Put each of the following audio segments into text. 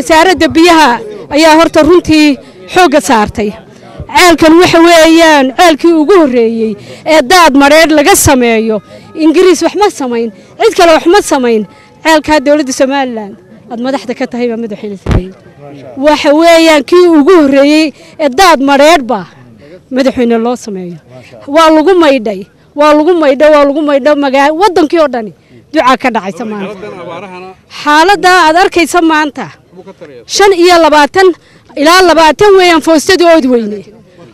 wasaaradda biyaha ayaa horta runtii xoogga saartay. Ceelkan waxa weeyaan ceelkii ugu horreeyey ee daad madheedh laga sameeyo ingiriis wax ma samayn cid kale wax ma samayn. Ceelkaa dowladda somalilan aad madaxda ka tahay baa madaxweyne sameeyey waxa weeyaan kii ugu horreeyey ee daad madheedhba madaxweyne loo sameeyo. Waa lagu maydhay waa lagu maydho waa lagu maydho magaa waddankii oo dhani ducaa ka dhacaysa maanta. Xaaladda aad arkaysa maanta shan iyo labaatan ilaa labaatan weeyaan foostadu oodweyne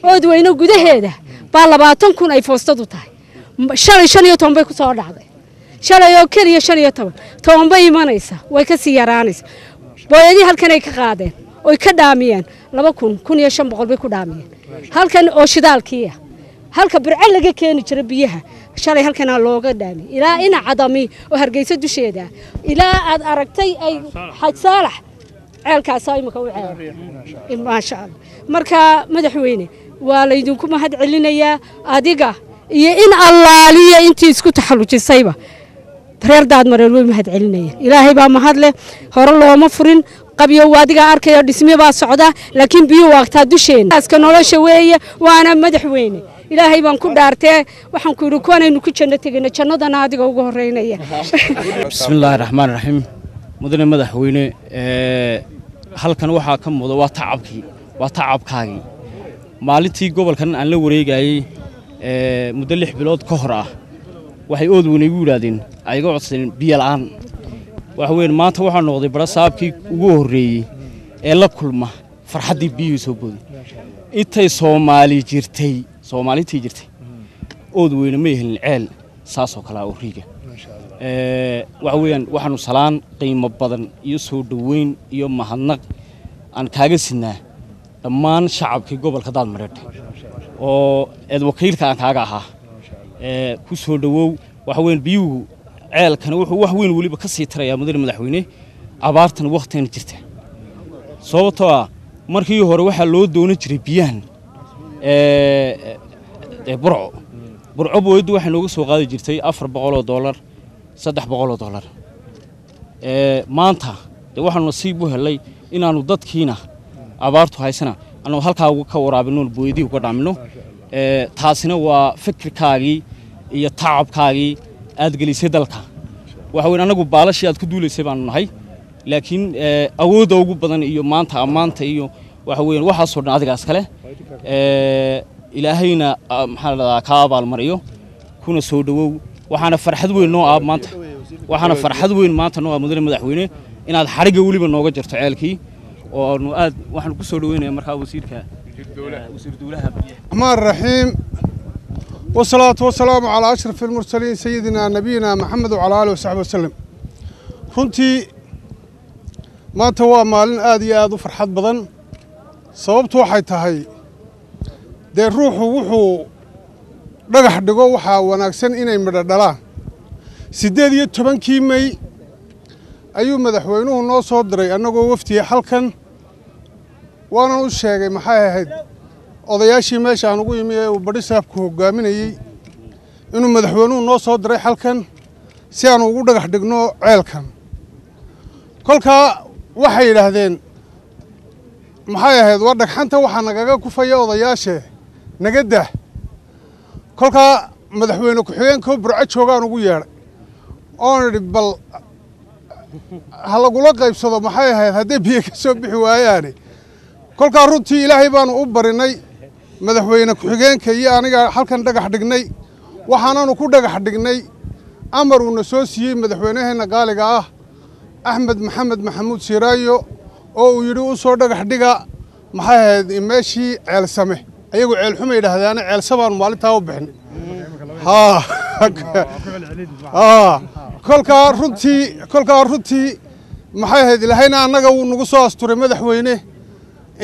oodweyne gudaheeda. Baa labaatan kun ay foostadu tahay. Shalay shan iyo toban bay ku soo dhacday. Shalay oo keliya shan iyo toban. Toban bay imanaysa. Way ka sii yaraanaysa. Booyadii halkan ay ka qaadeen oy ka dhaamiyeen laba kun kun iyo shan boqol bay ku dhaamiyeen. Halkan oo shidaalkiiya halka burco laga keeni jira biyaha shalay halkanaa looga dhaamiyey ilaa ina cadami oo hargeysa dusheeda. Ilaa aad aragtay ay xaj saalax ceelkaasaa imika u ceela maasha allah. Marka madaxweyne waa laydinku mahad celinayaa adiga iyo in allaaliya intii isku taxallujisayba reer daadmareel way mahad celinayeen ilaahay baa mahad leh hore looma furin qabyo adigaa arkaya dhismi baa socda laakiin biyo waagtaa dusheena. Aska nolosha weeye waana madaxweyne. Ilaahay baan ku dhaartee waxaan ku yidhi kuwanaynu ku janno tegina jannadana adiga ugu horeynaya bismillaahi raxmaan raxiim mudane madaxweyne halkan waxaa ka muuqda waa tacabkii waa tacabkaagii maalintii gobolkan aan la wareegayey ee, muddo lix bilood ka hor ah waxay oodweyne igu yidhaahdeen ay iga codsadeen biyo la'aan. Waxa weyn maanta waxaa noqday bara saabkii ugu horreeyey ee la kulma farxaddii biyuhu soo booday intay soomaali jirtay soomaalitii jirtay oodweyne ma helin ceel saasoo kale ah oo riiga waxa weeyaan waxaanu salaan qiimo badan iyo soo dhoweyn iyo mahadnaq aan kaaga sidnaa dhammaan shacabkii gobolka daadmareedh oo eed wakiilka aan kaaga ahaa. Ee, ku soo dhowow waxa weeyaan biyuhu ceelkani wuxuu wax weyn weliba ka sii tarayaa mudane madaxweyne abaartan wakhtigan jirta. Sababtoo ah markii hore waxaa loo doonan jiray biyahan ee, burco. Burco booyaddu waxay nooga soo qaadi jirtay afar boqoloo dollar saddex boqoloo dollar. Maanta dee waxaanu nasiib u helay inaannu dadkiina abaartu haysana. Annagu halkaa ka waraabinno booyadihii uga dhaamino. Taasina waa fikirkaagii iyo tacabkaagii aad gelisay dalka. Waxa weyn annagu baalashii aad ku duulaysay baanu nahay laakiin awoodda ugu badan iyo maanta ammaanta iyo waxa weeyaan waxaasoo dhan adigaas kale. Ilaahayna ah, maxaa la dhahdaa kaa abaalmariyo kuna soo dhowow waxaana farxad weyn noo ah maanta. Waxaana farxad weyn maanta noo ah mudane madaxweyne inaad xarigga weliba nooga jarto ceelkii. Oo aanu aad waxaanu ku soo dhoweynayaa markaa wasiirka wasiir duulaha raxiim wasalaatu wasalaamu calaa ashrafi almursaliin sayidina nabiyina maxamed wacalaa aalihi wasaxbi wasalem runtii maanta waa maalin aad iyo aad u farxad badan. Sababtu waxay tahay dee ruuxu wuxuu dhagax dhigo waxaa wanaagsan inay midho dhalaan. Siddeed iyo tobankii mey ayuu madaxweynuhu noo soo diray annagoo wafdiya halkan waanan u sheegay maxay ahayd? Odayaashii meesha aan ugu yimi ee uu badhisaabku hoggaaminayey inuu madaxweynuhu noo soo diray halkan si aanu ugu dhagax dhigno ceelkan. Kolkaa waxay yidhaahdeen maxay ahayd? Waa dhagxanta waxaa nagaga kufaya odayaashee naga dah kolkaa madaxweyne ku-xigeenkoo burco joogaan ugu yeedhay. Oon idhi bal ha lagula qaybsado maxay ahayd? Hadday biyo ka soo bixi waayaane kolkaa runtii ilaahay baanu u barinay madaxweyne ku-xigeenka iyo aniga halkan dhagax dhignay. Waxaananu ku dhagax dhignay. Amar uuna soo siiyey madaxweynaheenna qaaliga ah axmed maxamed maxamuud siiraayo oo uu yidhi u soo dhagax dhiga. Maxay ahayd meeshii ceelsame ayagu ceelxuma yidhaahdaane ceelse baanu maalintaa u bixin. Kolkaa runtii kolkaa runtii maxay ahayd? Ilaahayna annaga wuu nagu soo asturay madaxweyne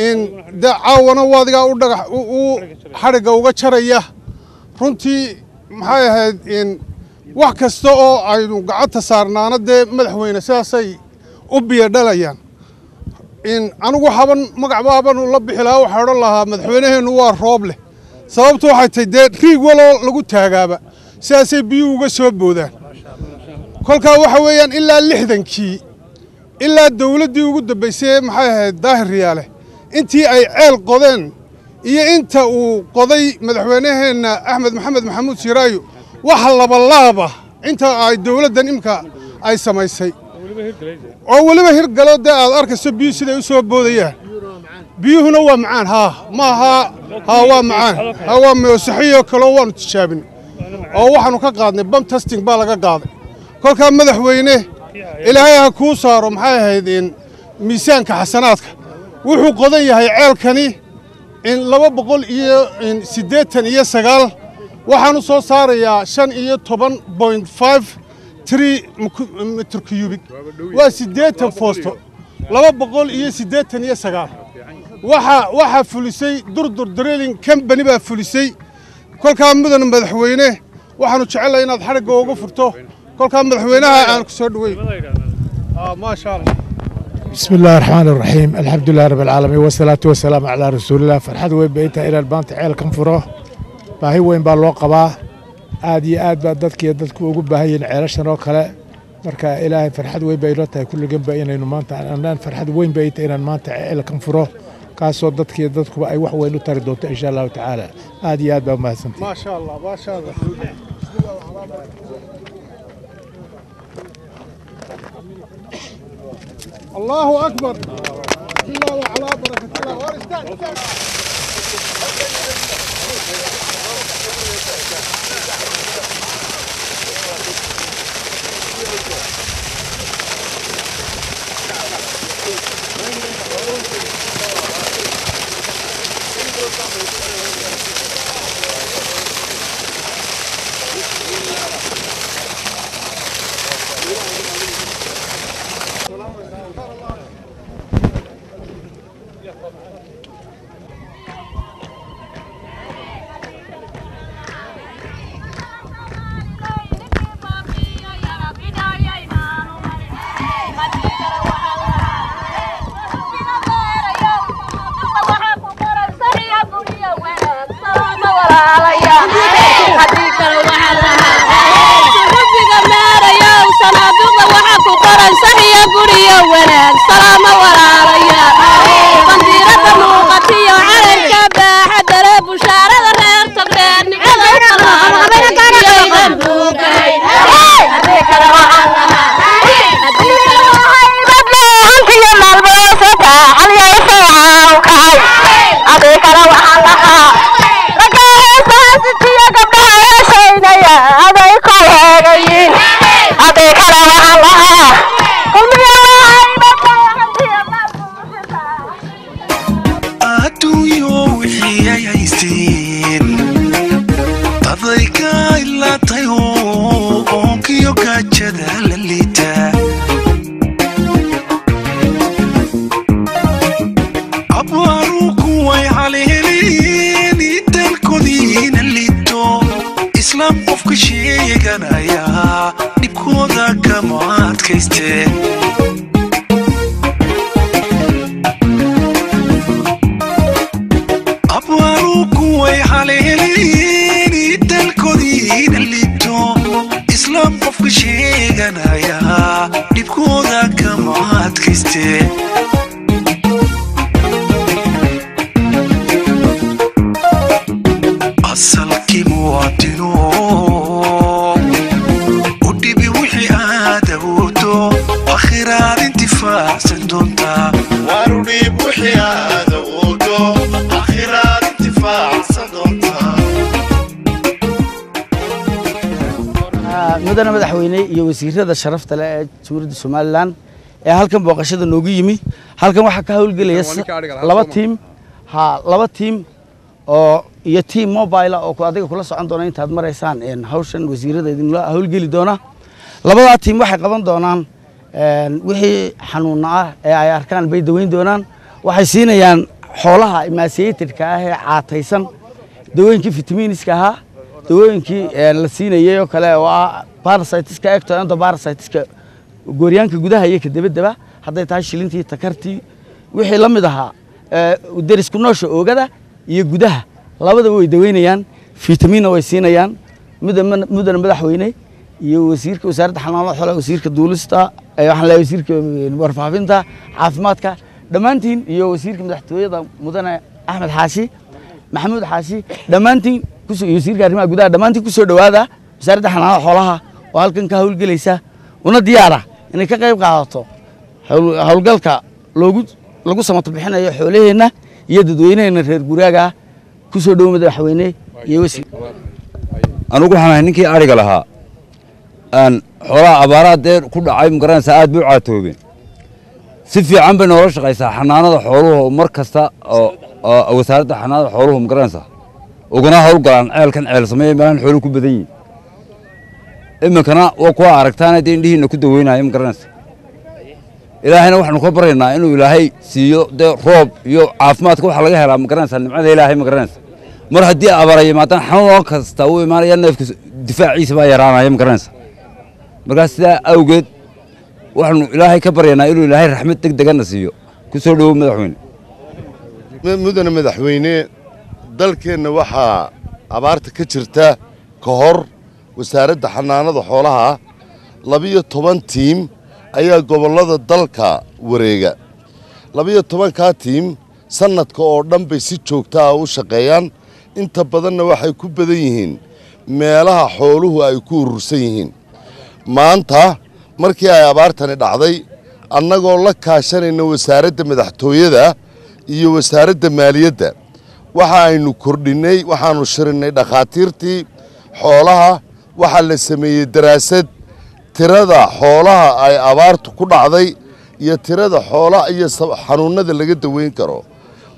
in dee caawana waadigaa u dhagax u xadhigga uga jaraya. Runtii maxay ahayd in wax kasta oo aynu gacanta saarnaana dee madaxweyne sidaasay u biyo dhalayaan anigu haban magac baaban la bixi lahaa waxaa odhan lahaa madaxweynaheennu waa roob leh. Sababtu waxay tahay dee riig waloo lagu taagaaba sidaasay biyuhu uga soo boodaan. Kolkaa waxa weeyaan ilaa lixdankii ilaa dawladdii ugu dambaysay maxay ahayd daahir riyaale intii ay ceel qodeen iyo inta uu qoday madaxweynaheenna axmed maxamed maxamuud siiraayo waxa labalaaba inta ay dawladdan imka ay samaysay oo weliba hirgalo dee aad arkayso biyuhu siday u soo boodayaan biyuhuna waa macaan. Haa maaha haa waa macaan. Haa waa meosaxiyoo kaleo waanu tijaabin. Oo waxaanu ka qaadnay bam testing baa laga qaaday. Kolkaa madaxweyne ilaahay ha kuu saaro maxay ahayd in miisaanka xasanaadka. Wuxuu qodan yahay ceelkani in laba boqol iyo siddeetan iyo sagaal. Waxaanu soo saarayaa shan iyo toban point five tiri mitir kiyubig waa siddeetan foosto. laba boqol iyo siddeetan iyo sagaal. Waxaa waxaa fulisay durdur drilling combany baa fulisay. Kolkaa mudan madaxweyne waxaanu jecellaa inaad xadhigga uga furto. Kolkaa madaxweynaha aan ku soo dhoweyn ah, maasha allah bismi illahi raxmaan iraxiim alxamdulilah rabbialcaalamiin wasalaatu wasalaamu calaa rasuulillah farxad weyn bay intaa inaan maanta ceelkan furo. Baahi weyn baa loo qabaa aad iyo aad baa dadkiiyo dadku ugu baahan yihiin ceelashan oo kale marka ilaahay farxad weyn bay ilo tahay kulliganba inaynu maanta anaan farxad weyn bay tahay inaan maanta ceelkan furo kaasoo dadkiiyo dadkuba ay wax weyn u tari doonto insha allahu tacaala aad iyo aad baa umahadsantahay ما شاء الله ما شاء الله الله اكبر بسم الله Yeah. وعلى بركه الله وارستان mudane madaxweyne iyo wasiirada sharafta leh ee jumhuuriyadda somalilan ee halkan booqashada noogu yimi. Halkan waxaa ka howlgelaya laba tiim ha laba tiim oo iyo tiim mobile oo ku- adiga kula socon doona intaad maraysaan hawshan wasiirada idinla howlgeli doona. Labadaa tiim waxay qaban doonaan wixii xanuuna ah ee ay arkaan bay daweyn doonaan. Waxay siinayaan xoolaha emaciatedka ah ee caataysan. Dawooyinkii fitamiiniska ahaa dawooyinkii la siinayay oo kale oo ah parasitiska ecto endoparasitiska gooryaanka gudaha iyo ka debadaba hadday tahay shilintii takartii wixii la mid ahaa derisku noosha oogada iyo gudaha. Labadaba way daweynayaan fitamiinna way siinayaan mudan mudan madaxweyne iyo wasiirka wasaaradda xanaanada xoolaha wasiirka duulista waxaan wasiirka warfaafinta caafimaadka. Dhammaantiin iyo wasiirka madaxtooyada mudane axmed xaashi maxamuud xaashi dhammaantiin iyo wasiirka arrimaha gudaha dhammaantiin ku soo dhowaada wasaaradda xanaanada xoolaha oo halkan ka howlgelaysa una diyaara inay ka qayb qaadato loogu lagu samato bixinayo xoolaheenna iyo dadweynaheena reer guraaga ku soo dhowo madaxweyne iyo wasiir anugu waxaan ahay ninkii ariga lahaa. Aan xoolaha abaaraha dee ku dhacay ma garanaysaa aad bay u caatoobeen si fiican bay noola shaqaysaa xanaanada xooluhu mar kasta oo wasaaradda xanaanada xooluhu ma garanaysaa uguna howlgalaan ceelkan ceel sameeya meelahan xooluhu ku badan yihiin iminkana waa kuwa aragtaana dee indhihiina ku daweynaya magaranaysa ilaahayna waxaanu ka baryaynaa inuu ilaahay siiyo dee roob iyo caafimaadka waxaa laga helaa ma garanaysaa nimcada ilaahay magaranaysa mar haddii abaara yimaadaan xanuun kasta uu imaanaya neefka difaaciisa baa yaraanaya magaranaysa markaa sidaa awgeed waxaanu ilaahay ka baryaynaa inuu ilaahay raxmad deg degana siiyo. Ku soo dhowow madaxweyne. Mudane madaxweyne dalkeenna waxaa abaarta ka jirta ka hor wasaaradda xanaanada xoolaha labiyo toban tiim ayaa gobollada dalka wareega. Labiyo tobankaa tiim sannadka oo dhan bay si joogta ah u shaqeeyaan. Inta badanna waxay ku badan yihiin meelaha xooluhu ay ku urursan yihiin. Maanta markii ay abaartani dhacday annagoo la kaashanayna wasaaradda madaxtooyada iyo wasaaradda maaliyadda waxa aynu kordhinnay waxaannu shirinnay dhakhaatiirtii xoolaha waxaa la sameeyey daraasad tirada xoolaha ay abaartu ku dhacday iyo tirada xoolaha iyo xanuunnada laga daweyn karo.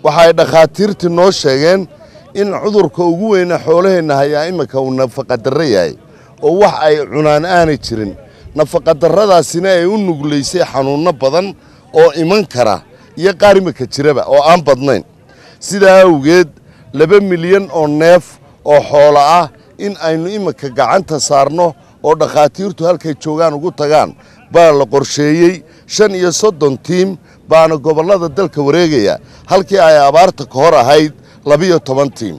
Waxa ay dhakhaatiirtii noo sheegeen in cudurka ugu weyna xoolaheenna hayaa iminka uu nafaqadarro yahay oo wax ay cunaan aanay jirin. Nafaqadarradaasina ay u nuglaysay xanuunno badan oo iman kara iyo qaar iminka jiraba oo aan badnayn. Sidaa awgeed laba milyan oo neef oo xoolo ah in aynu iminka gacanta saarno oo dhakhaatiirtu halkay joogaan ugu tagaan baa la qorsheeyey. Shan iyo soddon tiim baana gobollada dalka wareegaya halkii ay abaarta ka hor ahayd labiyo toban tiim.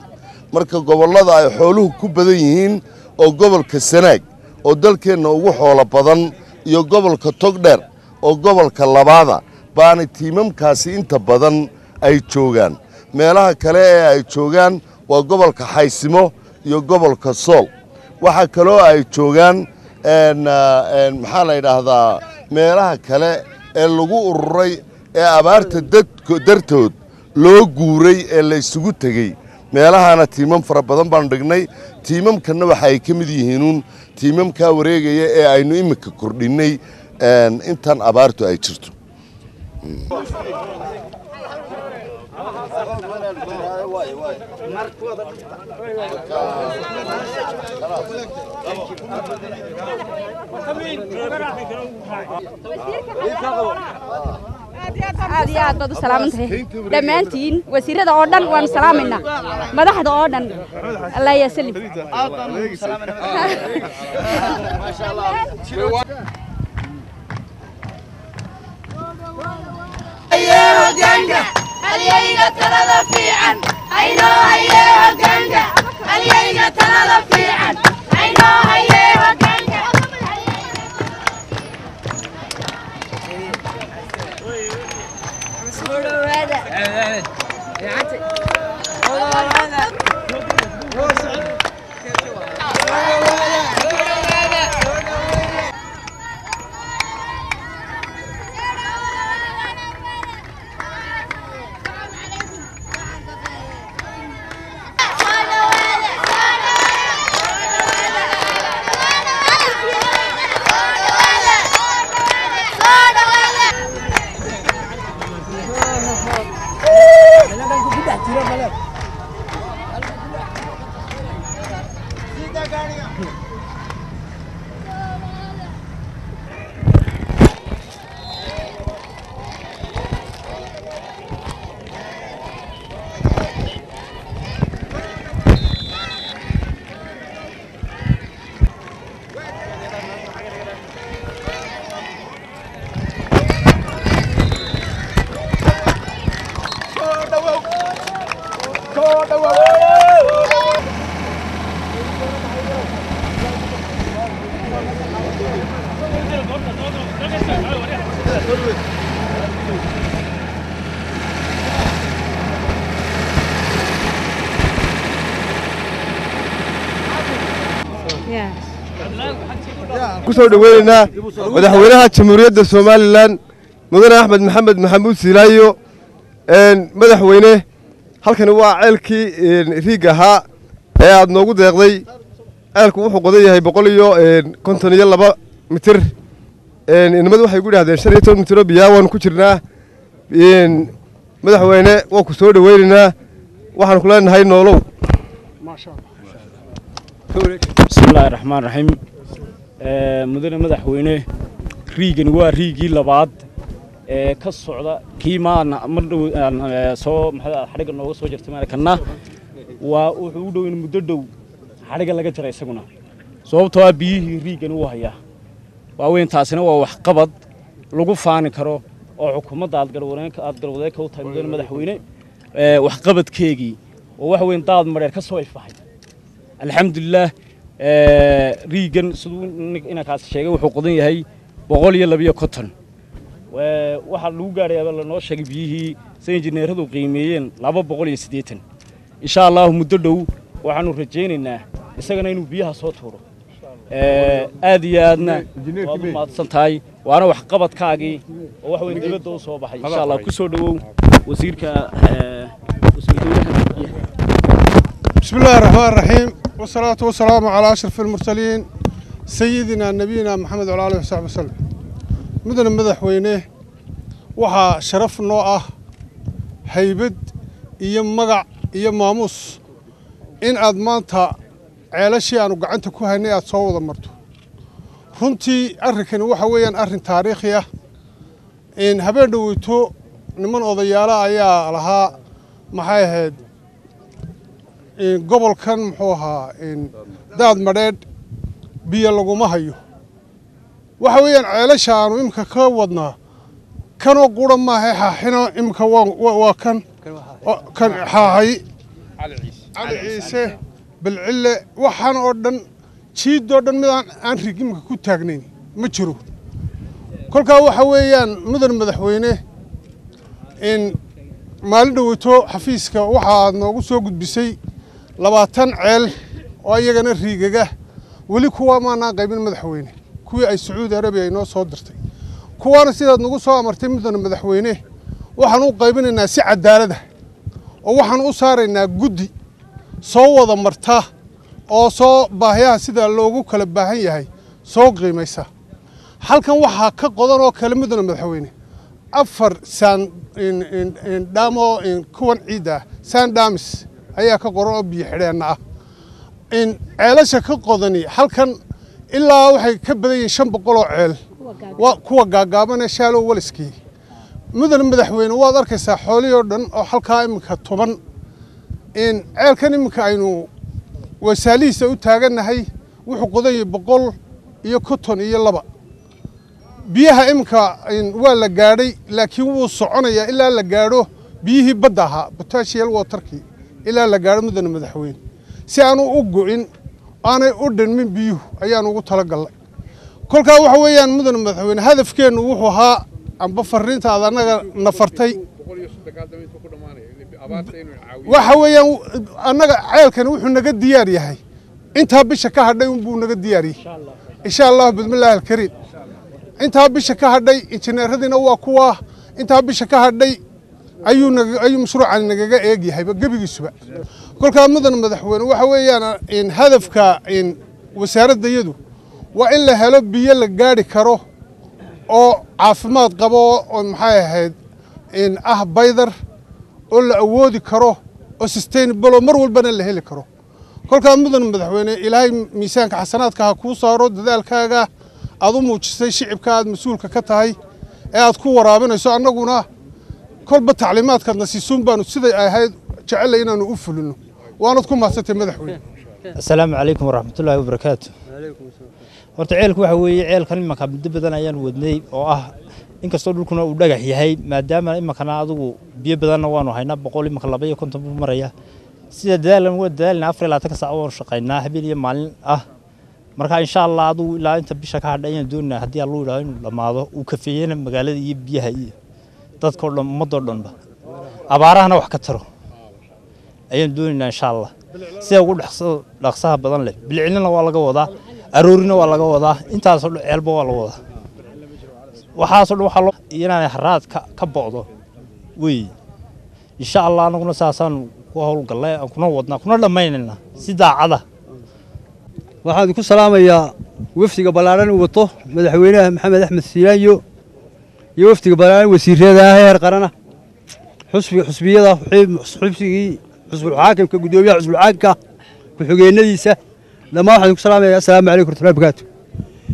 Marka gobollada ay xooluhu ku badan yihiin oo gobolka sanaag oo dalkeenna ugu xoolo badan iyo gobolka togdheer oo gobolka labaada baana tiimamkaasi inta badan ay joogaan. Meelaha kale ee ay joogaan waa gobolka xaysimo iyo gobolka sool. Waxaa kaloo ay joogaan een, ah, een, maxaa la yidhaahdaa meelaha kale ee lagu ururay ee abaarta dadko- dartood loo guuray ee la isugu tegey. Meelahana tiimam fara badan baanu dhignay. Tiimamkanna waxa ay ka mid yihiinuun tiimamkaa wareegaya ee aynu iminka kordhinnay een, intan abaartu ay jirto مركوضة aad iyo aad baad u salaamantahay dhammaantiin wasiirada oo dhan waan salaamaynaa madaxda oo dhan allah yaa salim Yeah, Jenga! Halyayga talada fiican aynoo hayee hoggaanka halyayga talada fiican ku soo dhaweynaynaa madaxweynaha jamhuuriyadda somalilan mudane axmed maxamed maxamuud silaayo madaxweyne halkani waa ceelkii riig ahaa ee aad noogu deeqday. Ceelku wuxuu qodan yahay boqol iyo konton iyo laba mitir. Inamadu waxay ku idhahdeen shan iyo toban mitiro biyaa waanu ku jirnaa. Madaxweyne waa ku soo dhaweynaynaa waxaan ku leenahay noolow. Bismillaahi raxmaan raxiim mudane madaxweyne riigani waa riigii labaad ee ka socda kii maana mar dhow aan soo xadhigga nooga soo jirtay maakanna waa wuxuu u dhow in muddo dhow xadhigga laga jara isaguna. Sababtoo ah biyihii riigani uu hayaa. Waaweyn taasina waa waxqabad lagu faani karo oo xukuumadda aad garwadeenka u tahay mudane madaxweyne waxqabadkeegii oo wax weyn daad madheer ka soo ifahay alxamdulilaah riigan siduu inankaasi sheegay wuxuu qudan yahay boqol iyo labiyo konton waxaa lagu gaadhayaaba lanoo sheegay biyihii say injineeradu qiimeeyeen laba boqol iyo siddeetan insha allahu muddo dhow waxaannu rajaynaynaa isagana inuu biyaha soo tuuro aad iyo aadna waad u mahadsan tahay waana waxqabadkaagii oo wax weyn dibadda u soo baxay insha allah ku soo dhowow wasiirka wasiir dowlaha bismi illahi raxmaan raxiim والصلاة والسلام على أشرف المرسلين سيدنا نبينا محمد وعلى آله وصحبه وسلم مدن مدحوينه waxaa sharaf noo ah haybad iyo magac iyo maamuus in aad maanta ceelashii aanu gacanta ku haynay aad soo wada marto runtii arrinkani waxa weeyaan arrin taariikhi ah in habeen dhoweyto niman odayaala ayaa lahaa maxay ahayd gobolkan muxuu ahaa daad madheedh biyo laguma hayo. Waxa weeyaan ceelasha aanu imika ka wadnaa kanoo qura maaha xaaxino imika waa kan kan xaahay cali ciise. Balcille waxaan oo dhan jiidoo dhan mid aan rig imika ku taagnayn ma jiro. Kolkaa waxa weeyaan mudan madaxweyne in maalin dhoweyto xafiiska waxa aad noogu soo gudbisay labaatan ceel oo iyagana riigaga. Weli kuwa maanaan qaybin madaxweyne. Kuwii ay sacuudi arabiya ay noo soo dirtay. Kuwaana sidaad nagu soo amartay mudana madaxweyne waxaan u qaybinaynaa si cadaalada. Oo waxaan u saaraynaa guddi soo wada marta oo soo baahiyaha sida loogu kala baahan yahay soo qiimaysa. Halkan waxaa ka qodan oo kale mudana madaxweyne. Afar saan dhaamo kuwan ciidda ah saan dhaamis ayaa ka qoran oo biyo xidheenna ah. In ceelasha ka qodani halkan ilaa waxay ka badan yihiin shan boqol oo ceel. Waa kuwa gaagaabanee shaalow waliskii mudan madaxweyne waad arkaysaa xoolihii oo dhan oo halkaa iminka toban. In ceelkan iminka aynu wasaalihiisa u taagannahay wuxuu qodan yahay boqol iyo konton iyo laba. Biyaha iminka waa la gaadhay laakiin wuu soconayaa. Ilaa la gaadho biyihii badda ahaa potential waterkii ilaa la gaadho mudane madaxweyne. Si aanu u go'in aanay u dhinmin biyuhu ayaan ugu talagallay kolkaa waxa weeyaan mudane madaxweyne hadafkeennu wuxuu ahaa amba fariintaada annaga nafartay. Waxa weeyaan annaga ceelkani wuxuu naga diyaar yahay. Intaa bisha ka hadhay unbuu naga diyaariyey insha allahu bismillaahi alkariim. Intaa bisha ka hadhay injineeradiina waa kuwaa. Intaa bisha ka hadhay ayuu mashruucani nagaga eegyahayba gebigiisuba. Kolkaa mudan madaxweyne waxa weeyaan hadafka wasaaraddayadu waa in la helo biyo la gaadhi karo oo caafimaad qabo oo maxay ahayd ah baydar oo la awoodi karo oo sustainable oo mar walbana la heli karo. Kolkaa mudan madaxweyne ilaahay miisaanka xasanaadka ha kuu saaro dadaalkaaga aad u muujisay shicibka aad mas'uulka ka tahay ee aad ku waraabinayso annaguna kolba tacliimaadkaadna siisuun baanu siday ahayd jecellay inaanu u fulino. Waanad ku mahadsantay madaxweyne asalaamu calaykum waraxmatullaahi wabarakaatu horta ceelku waxa weeye ceelkan imanka muddo badan ayaan wadnay oo ah inkastoo dhulkuna uu dhagax yahay maadaama imankana adigu biyo badanna waanu haynaa boqol imanka laba konton buu maraya sida dadaalan waa dadaalna afar iyo saac waanu shaqaynaa habeen iyo maalin ah. Marka insha allah adigu ilaa inta bisha ka hadha ayaan doonaa haddii alluu yidhahdo inuu dhammaado uu kafeeyena magaalada iyo biyaha iyo dadkao dhan ummadoo dhanba abaarahana wax ka taro. Ayaan doonaynaa insha allah. Sida ugu dhaqsaha badan leh. Bilcilina waa laga wadaa aroorina waa laga wadaa intaasoo dhan ceelba waa la wadaa. Waxaasoo dhan waxaa inaanay haraad ka bo'do wey. Insha allah anaguna saasaan ku howlgallay aan kuna wadnaa kuna dhammaynayna si daacada. Waxaan ku salaamayaa wafdiga ballaaran uu wato madaxweynaha maxamed axmed siilaanyo يوفتي براي وسيرتها هي القرنة حسبي حسبي هذا حب حسبي حسب الحاكم كقديوبيا حسب الحاكم كحجي النديسة لما واحد يقول سلام يا سلام عليكم ورحمة الله وبركاته.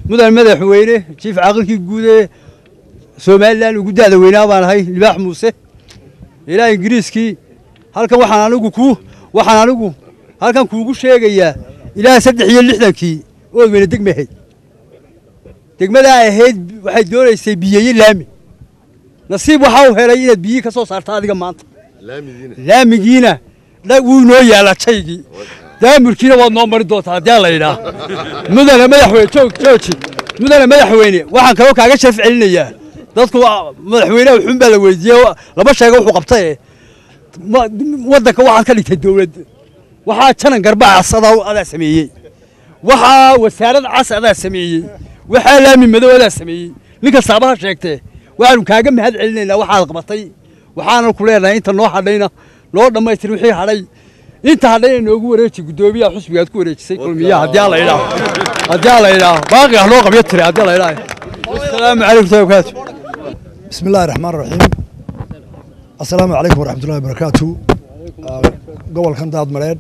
مدر مدر حويني كيف عقلك يقول سومالا وقد هذا وين هذا هاي لباح موسى. إلى إنجليزكي هل كان واحد أنا لقوا واحد أنا لقوا هل كان كوكو شيء جيا إلى سد حي اللي إحنا كي. هو من الدقمة هي الدقمة واحد دور يسبيه يلامي. Nasiib waxaa u helay inaad biyihii ka soo saarta adiga maanta. Laamigiina. Wuu inoo yaalaa jaygii. Daamurkiina waad noo mari doontaa haddii la yidhaah. Mudane madaxweyne joog jooji mudane madaxweyne waxaan kaloo kaaga sharaf celinayaa dadku madaxweynaha wuxuun baa la weydiiyey laba sheega wuxuu qabtay. Waddanka waxaad ka dhigtay dowlad. Waxaa janan garbaa cas adaa adaa sameeyey. Waxaa wasaarad cas adaa sameeyey. Waxaa laami madow adaa sameeyey. Ninka saabaha sheegtee waxaanu kaaga mahad celinaynaa waxaad qabatay. Waxaana ku leenahay inta noo hadhayna noo dhammaystir wixii hadhay. Inta hadhayna noogu wareeji guddoomiyaha xusbigaad ku wareejisay kulmiyaha haddii ala idhaaho haddii ala idhaaho baaqi ah noo qabyo tiri haddii ala idhaaho asalaamu calaykum waraxmatullahi wabarakaatu bismi illaahi raxmaan raxiim assalaamu calaykum waraxmatullahi wabarakaatu gobolkan daadmareed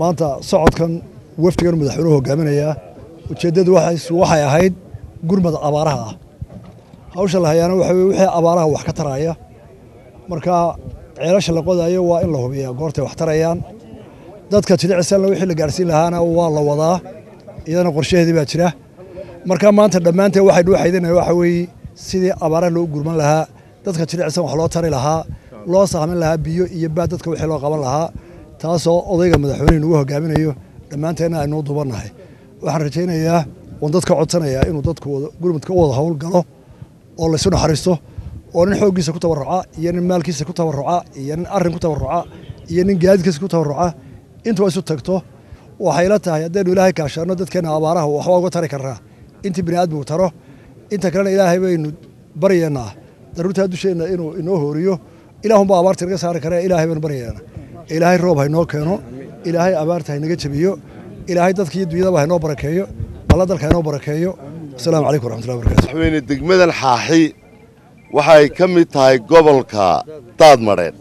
maanta socodkan wafdigan madaxweynuhu hogaaminayaa ujeeddadu waxay ahayd gurmad abaaraha ah hawsha la hayaana waxa weye wixii abaaraha wax ka taraya. Marka ceelasha la qodayo waa in la hubiyaa goortay wax tarayaan. Dadka jilicsana wixii la gaarsiin lahaana waa la wadaa iyadana qorshaheedii baa jira. Marka maanta dhammaanteen waxay dhuuxaydinaya waxa weeye sidii abaaraha loo gurman lahaa dadka jilicsan wax loo tari lahaa loo sahmin lahaa biyo iyo baad dadka wixii loo qaban lahaa taasoo odayga madaxweynehi nagu hogaaminayo. Dhammaanteenna aynuu dubannahay. Waxaan rajaynayaa oon dadka codsanayaa inuu dadku gurmudka u wada howl galo oo laysu naxariisto oo nin xooggiisa ku tabarruca iyo nin maalkiisa ku tabarruca iyo nin arrin ku tabarruca iyo nin gaadiidkiisa ku tabarruca intuba isu tagto waxay la tahay haddaynu ilaahay kaashanno dadkeenna abaaraha waxba uga tari karnaa intii bini aadmigu taro inta kalena ilaahay baynu baryaynaa. Daruurtaa dusheenna inuu inoo hooriyo ilaahunbaa abaarta naga saari kare ilaahay baynu baryaynaa. Ilaahay roob haynoo keeno ilaahay abaarta haynaga jebiyo ilaahay dadka iyo dunyadaba haynoo barakeeyo alla dalka haynoo barakeeyo asalaamu calaykum waraxmatullahi wabarakatu madaxweyne degmadan xaaxi waxay ka mid tahay gobolka daadmadheedh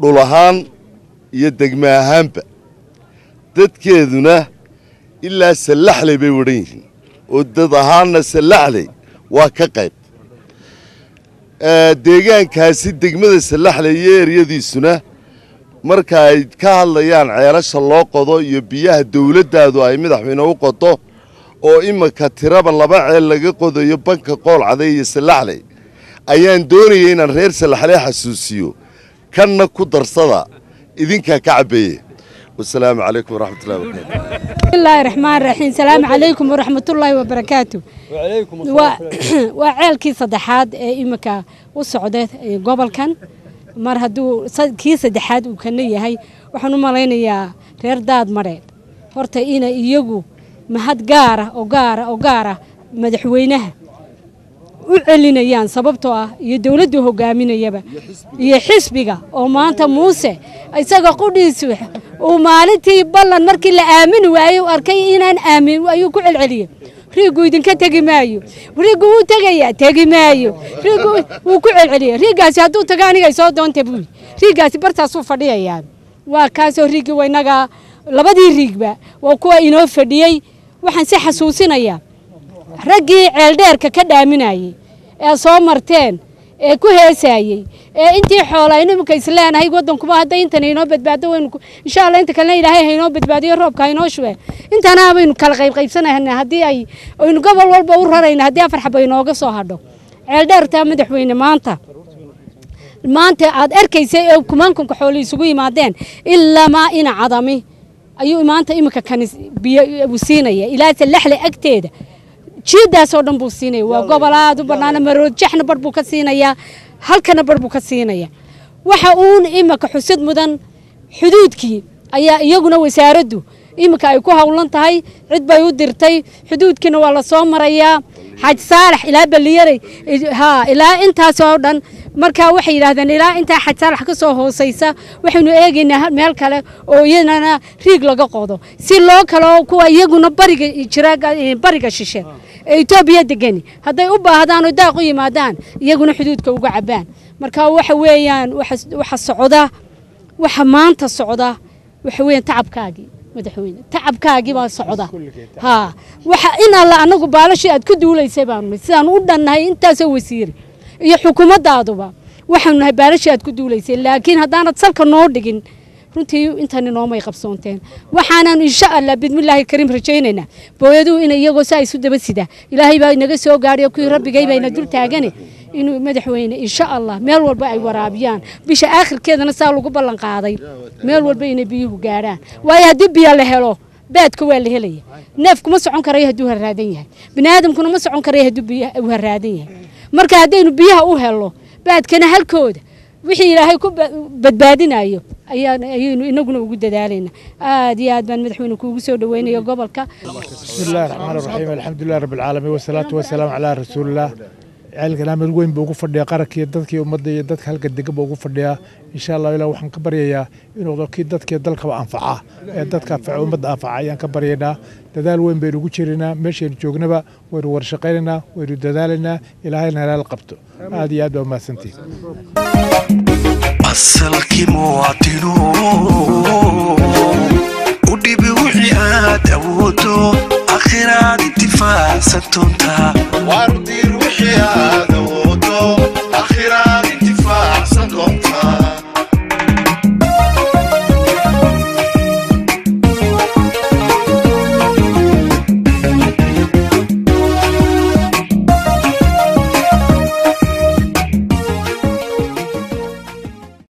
dhul ahaan iyo degme ahaanba dadkeeduna ilaa sallaxley bay wadhan yihiin oo dad ahaanna sallaxley waa ka qayb. Deegaankaasi degmada sallaxley iyo eryadiisuna marka ay ka hadlayaan ceelasha loo qodo iyo biyaha dawladdaadu ay madaxweyne u qodo oo iminka tiraba laba ceel laga qodayo banka qool caday iyo salaxley ayaan doonayay inaan reer salaxley xasuusiyo. Kanna ku darsada idinkaa ka cabbeeye wasalaamu calaykum waraxmatullahi wabarakatu bismillaahi raxmaan raxiim salaamu calaykum waraxmatullaahi wabarakaatu waa ceelkii saddexaad ee iminka u socda gobolkan. Mar hadduu kii saddexaad uu kana yahay waxaan u malaynayaa reer daad madheedh horta ina iyagu mahad gaara oo gaara oo gaara madaxweynaha. U celinayaan sababtoo ah iyo dowladdu hogaaminayaba iyo xisbiga oo maanta muuse isaga qudhiisu uu maalintii ballan markii la aamini waayey uu arkay inaan aamin ayuu ku celceliyey riigu idinka tegi maayo. Riigu wuu tegayaa tegi maayo. Riigu wuu ku celceliyey riigaasi hadduu tago aniga soo doonta buuli riigaasi bartaasuu fadhiyayaa waa kaasoo riigii waynaga labadii riigba waa kuwa inoo fadhiyey waxaan si xasuusinayaa. Raggii ceeldheerka ka dhaaminayey ee soo marteen ee ku heesayey ee intii xoolaaynu iminka isleenahay waddankuba hadday intan inoo badbaado waynu insha allah inta kalena ilaahay haynoo badbaadiyo roobka haynoo shube intana baynu kala qayb qaybsanayna haddii ay aynu gobol walba u rarayna haddii afar inooga soo hadho. Ceeldheertaa madaxweyne maanta. Maanta aad arkaysay ee kumaankunka xoolo isugu yimaadeen ilaa maa ina cadami ayuu maanta iminka kani biyo uu siinaya ilaa salaxle agteeda jiidaasoo dhan buu siinaya waa gobol aad u banaana maroodjaxna bar buu ka siinayaa halkana bar buu ka siinaya waxa uun iminka xusid mudan xuduudkii ayaa iyaguna wasaaraddu iminka ay ku howlan tahay cid bay u dirtay xuduudkiina waa la soo marayaa xaaji saalax ilaa baliyarey ha ilaa intaas oo dhan marka waxay yidhaahdeen ilaa intaa xaaji saalax ka soo hoosaysa waxaynu eegaynaa meel kale oo iyadana riig laga qodo si loo kalo kuwa iyaguna bariga jira bariga shishe ee etoobiya degani. Hadday u baahdaan oo daaq u yimaadaan iyaguna xuduudka uga cabaan marka waxa weeyaan waxa socda waxa maanta socda waxa weeyaan tacabkaagii madaxweyne. Tacabkaagii baa socda. ha waxa in alla anagu baalashii aad ku duulaysay baanu sidaan u dhannahay intaasoo wasiiri iyo xukuumaddaaduba waxaanu nahay baalashii aad ku duulaysay laakiin haddaanad salka noo dhigin runtii intani noomay qabsoonteen. Waxaanan insha allah bidmillaahi kariim rajaynaynaa booyaduhu inay iyagoo saa isu daba sida. Ilaahay baa inaga soo gaadhay oo kuwii rabbigay bayna dul taagane inuu madaxweyne insha allah meel walba ay waraabiyaan. Bisha aakhirkeedana saa lagu ballan qaaday meel walba inay biyuhu gaadhaan. Waayo haddii biyo la helo baadka waa la helaya neefku ma socon karayo hadduu haraadan yahay. Bini aadamkuna ma socon karayo hadduu biyo uu haraadan yahay. Marka haddaynu biyaha u helo baadkana halkooda wixii ilaahay ku badbaadinayo ayaynu inaguna ugu dadaalaynaa aad iyo aad baan madaxweyne kuugu soo dhaweynaya gobolka. Bismillahi raxmaan raxiim alxamdulilah rabbilcaalamiin wasalaatu wasalaamu calaa rasuulilah ceelkanaa mid weyn buu ugu fadhiyaa qarankiiyo dadkii ummadda iyo dadka halka degan buu ugu fadhiyaa. Insha allah ilaa waxaan ka baryayaa inuu kii dadkii dalkaba anfaca ee dadka anfaca ummadda anfaca ayaan ka baryaynaa dadaal weyn baynu ugu jiraynaa meeshaynu joognaba waynu warshaqaynaynaa waynu dadaalaynaa ilaahayna halaal qabto. Aad iyo aad baa mahadsantihin asalkii muwaatinu u dhibi wixii aad awoodo akhiraad intifaacsan doontaa